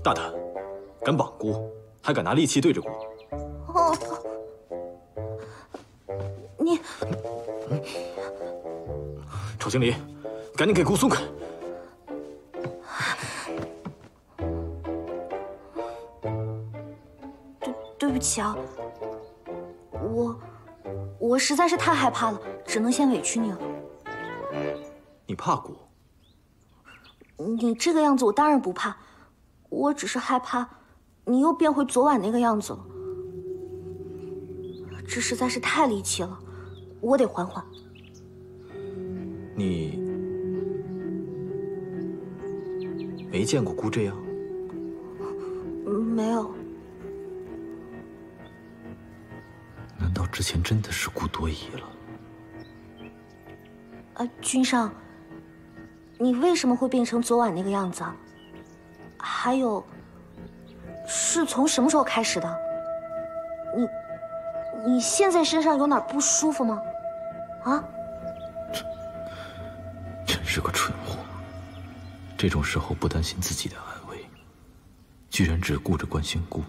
大胆，敢绑姑，还敢拿利器对着姑！哦，你，丑经理，赶紧给姑松开！对，对不起啊，我，我实在是太害怕了，只能先委屈你了。你怕姑？你这个样子，我当然不怕。我只是害怕，你又变回昨晚那个样子了。这实在是太离奇了，我得缓缓。你没见过姑这样？没有。难道之前真的是姑多疑了？啊，君上，你为什么会变成昨晚那个样子啊？还有，是从什么时候开始的？你，你现在身上有哪不舒服吗？啊？真是个蠢货！这种时候不担心自己的安危，居然只顾着关心姑。